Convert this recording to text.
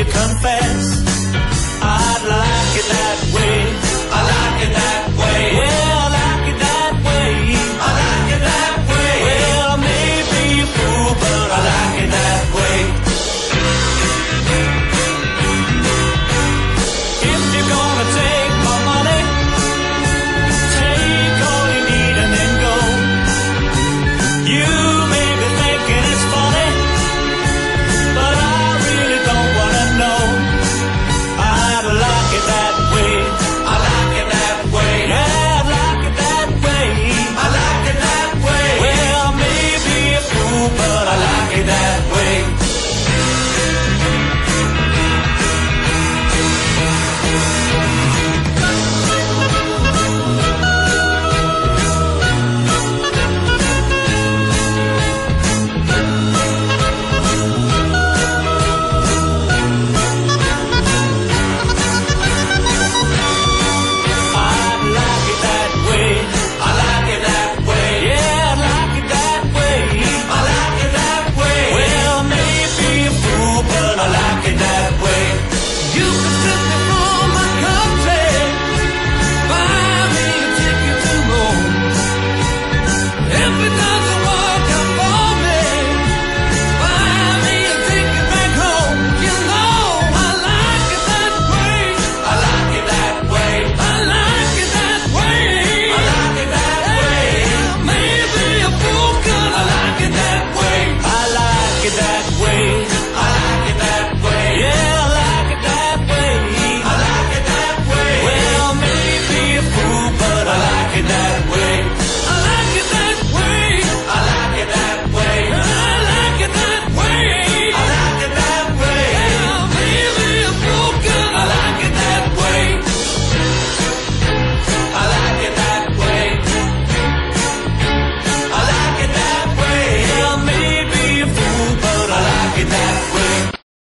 you confess?